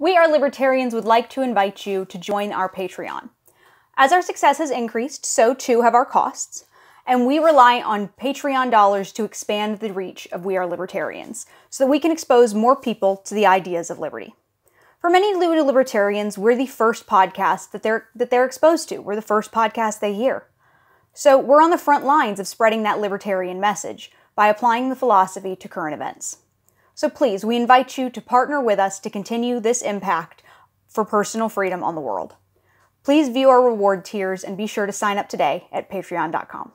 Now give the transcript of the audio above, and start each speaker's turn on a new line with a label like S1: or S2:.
S1: We are libertarians would like to invite you to join our Patreon. As our success has increased, so too have our costs, and we rely on Patreon dollars to expand the reach of We Are Libertarians so that we can expose more people to the ideas of liberty. For many libertarians, we're the first podcast that they're that they're exposed to. We're the first podcast they hear. So we're on the front lines of spreading that libertarian message by applying the philosophy to current events. So please, we invite you to partner with us to continue this impact for personal freedom on the world. Please view our reward tiers and be sure to sign up today at patreon.com.